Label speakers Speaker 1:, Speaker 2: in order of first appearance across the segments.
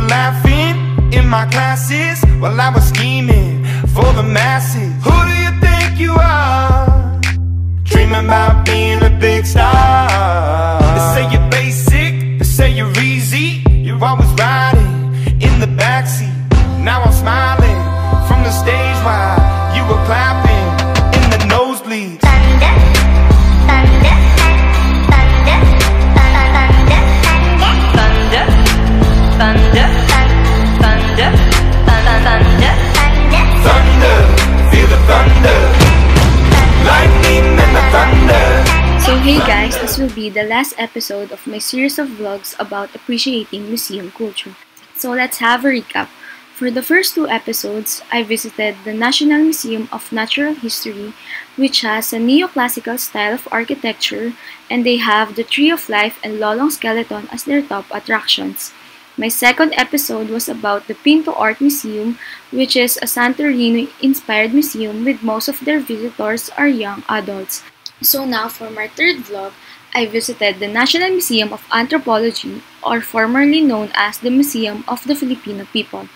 Speaker 1: were laughing in my classes while I was scheming
Speaker 2: hey guys, this will be the last episode of my series of vlogs about appreciating museum culture. So let's have a recap. For the first two episodes, I visited the National Museum of Natural History, which has a neoclassical style of architecture, and they have the Tree of Life and Lolong Skeleton as their top attractions. My second episode was about the Pinto Art Museum, which is a Santorini-inspired museum with most of their visitors are young adults. So now for my third vlog, I visited the National Museum of Anthropology, or formerly known as the Museum of the Filipino People,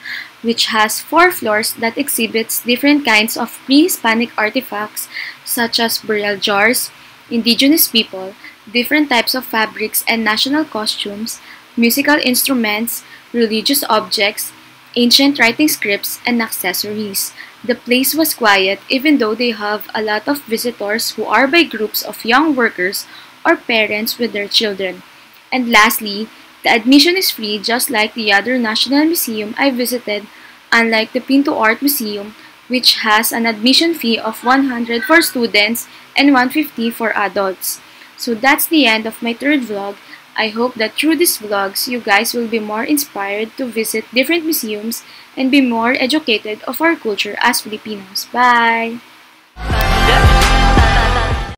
Speaker 2: which has four floors that exhibits different kinds of pre-Hispanic artifacts such as burial jars, indigenous people, different types of fabrics and national costumes, musical instruments, religious objects, ancient writing scripts, and accessories. The place was quiet even though they have a lot of visitors who are by groups of young workers or parents with their children. And lastly, the admission is free just like the other National Museum I visited, unlike the Pinto Art Museum, which has an admission fee of 100 for students and 150 for adults. So that's the end of my third vlog. I hope that through these vlogs, you guys will be more inspired to visit different museums and be more educated of our culture as Filipinos. Bye!